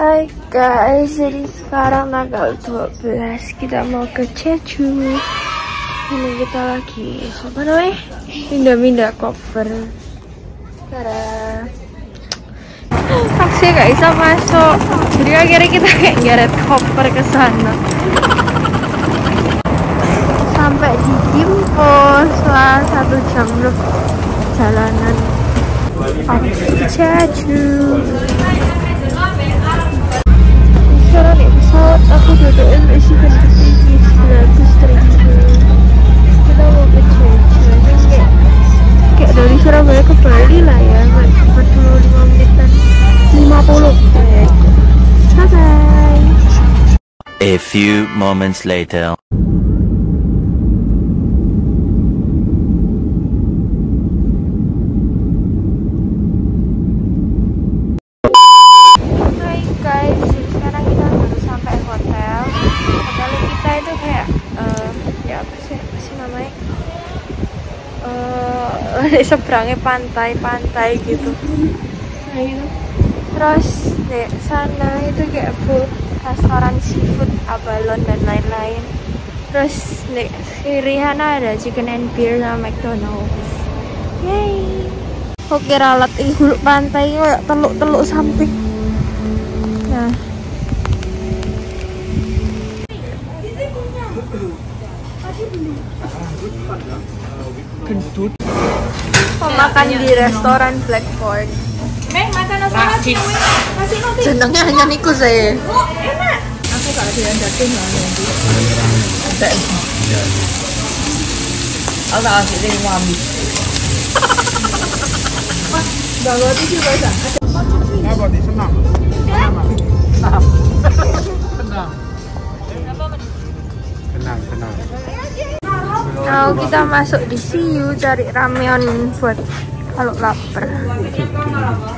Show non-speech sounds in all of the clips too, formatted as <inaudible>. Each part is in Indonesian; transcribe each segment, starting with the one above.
Hai guys, jadi sekarang tanggal 12 kita mau ke Jeju. Ini kita lagi, apa namanya? Pindah-pindah koper. Tada <gasps> Taksi gak bisa masuk. Jadi akhirnya kita kayak geret koper ke sana. Sampai di Gimpo setelah satu jam lebih jalanan. Jeju sekarang nih pesawat aku isi 900 ribu kita mau ke Jeju ini kayak kayak dari Surabaya ke Bali lah ya 45 menitan 50 bye bye A few moments later. Hai guys, jadi sekarang kita baru sampai hotel. Hotel kita itu kayak eh ya apa sih apa sih namanya? Eh di seberangnya pantai-pantai gitu. Nah itu. Terus di sana itu kayak full restoran seafood, abalon dan lain-lain. Terus di kiri sana ada chicken and beer sama McDonald's. Yay! Oke ralat ini huluk pantai kayak teluk-teluk samping. Nah. Mau makan di restoran Blackboard. Meh, makan nasi nasi nasi nasi. Jenengnya hanya niku saya. Oh, enak. Aku ada yang daging lah nanti. Ada. Aku tak kasih dia mami. Bawa tisu bahasa. Apa nih senang? Senang. Senang. Nah, kita masuk di Siu cari rameon buat kalau lapar.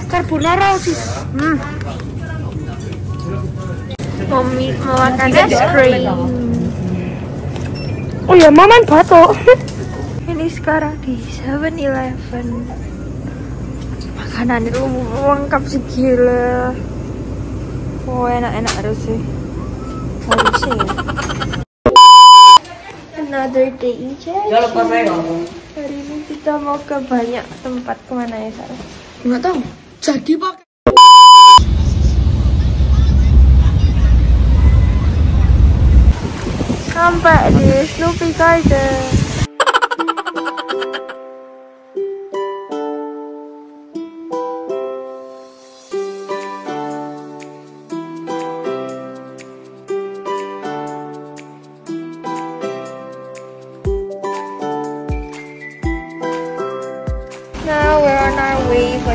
Carbonara sih. Hmm. Mau, mau makan es krim. Oh ya, maman batuk. <laughs> Ini sekarang di 7-Eleven. Makanan itu lengkap sih gila. Oh enak-enak harus sih. Harusnya ya. Another day in Jeju. Jangan lepas saya. Hari ini kita mau ke banyak tempat ke mana ya Sarah? Enggak tahu. Jadi pakai. Sampai di Snoopy Garden.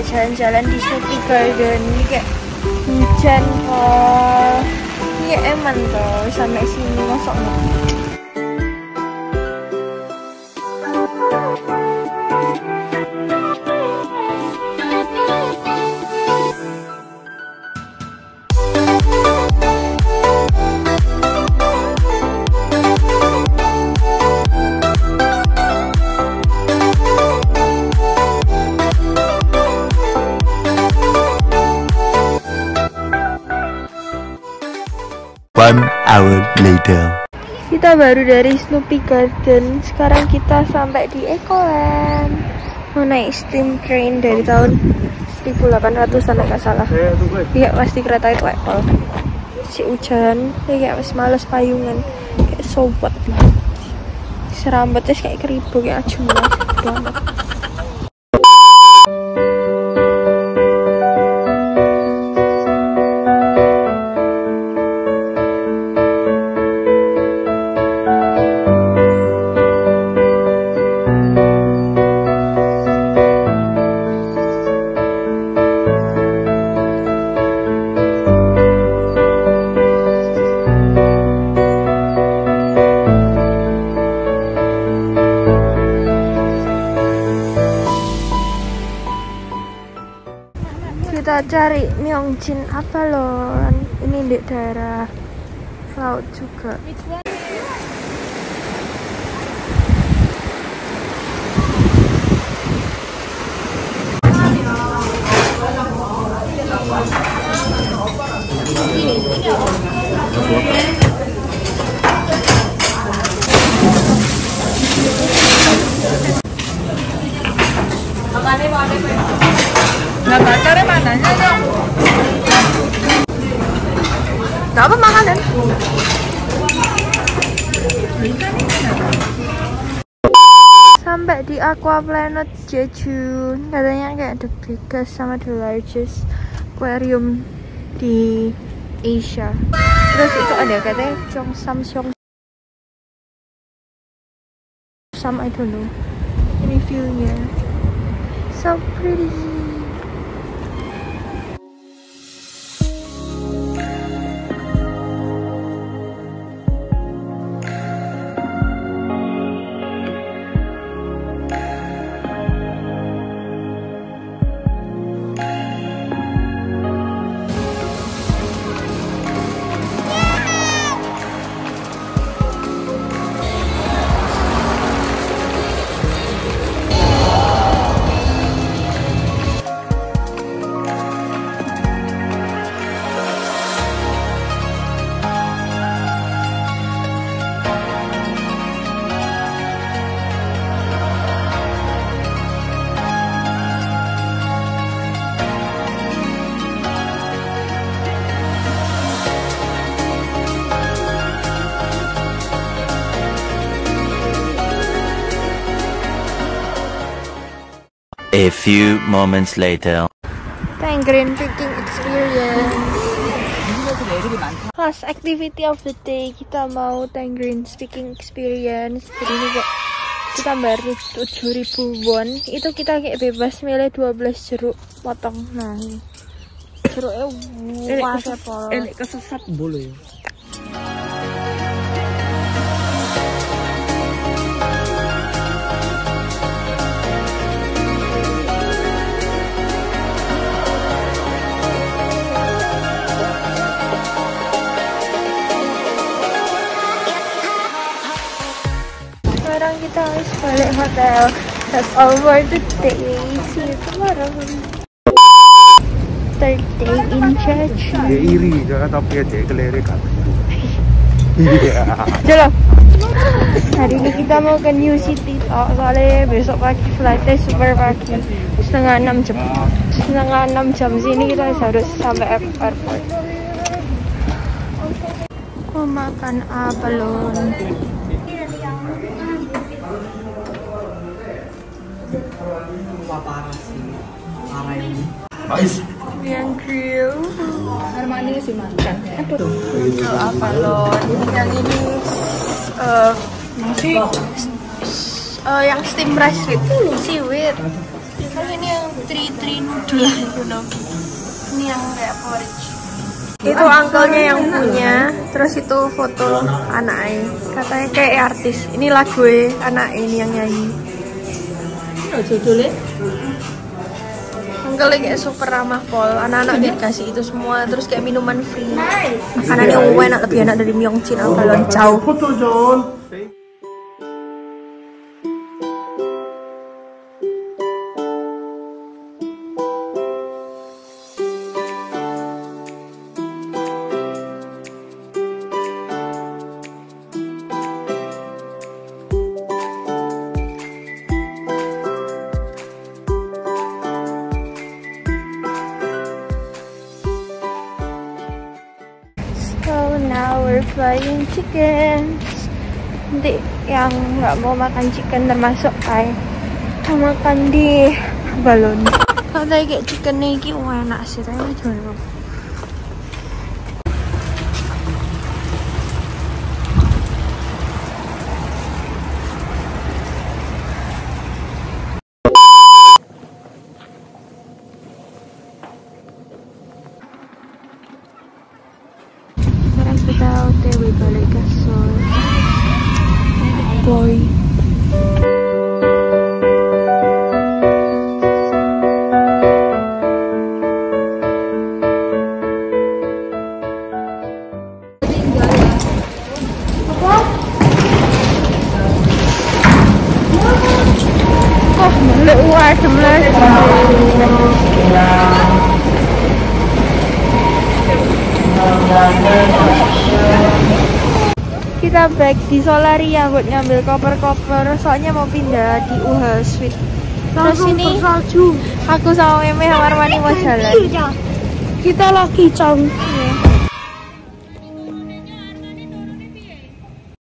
Jalan-jalan di Snoopy Garden. Ini kayak hujan kok. Iya eman toh sampai sini masuk later. Kita baru dari Snoopy Garden. Sekarang kita sampai di Ecoland. Mau naik steam train dari tahun 1800 an nggak salah. Iya pasti kereta itu Apple. Si hujan, ya kayak males payungan, kayak sobat lah. Serambutnya kayak keribu kayak ajuma cari Myeongjin apa loh ini di daerah laut juga Nah, apa makanan? Sampai di Aqua Planet Jeju, katanya kayak the biggest sama the largest aquarium di Asia. Terus itu ada katanya Cheongsam Cheong Sam I don't know. Ini view-nya. So pretty. A few moments later. Tangerine picking experience. Class activity of the day kita mau Tangerine speaking experience. Jadi ini kayak kita bayar 7000 won. Itu kita kayak bebas milih 12 jeruk potong. Nah, ini. Jeruknya wah. Elik kesesat boleh. Sekarang That's all for today. See you tomorrow. Third day in Jeju. Dia iri jangan. Iya. Jalan. Hari ini kita mau ke New City toh, soalnya besok pagi flightnya super pagi setengah enam jam setengah enam jam sini kita harus sampai air- airport mau makan yang grill Armani sih makan. Itu abalon. Yang ini eh nasi eh, yang steam rice with seaweed. Terus ini yang tri tri noodle you know. Ini yang kayak porridge. Itu uncle-nya yang punya. Terus itu foto anaknya. Katanya kayak artis. Ini lagu anak ini yang nyanyi. Oh, judulnya? Uncle kayak super ramah pol. Anak-anak dikasih itu semua. Terus kayak minuman free. Makanannya enak lebih enak dari Myeongchin abalon jauh. We're flying chickens. Nanti yang nggak mau makan chicken termasuk kita makan di balon. Kalau kayak chicken wah enak sih tapi dulu. Kita back di Solaria buat ngambil koper-koper soalnya mau pindah di UH Suite terus ini aku sama Meme sama Armani mau jalan Kita lagi cang. Iya.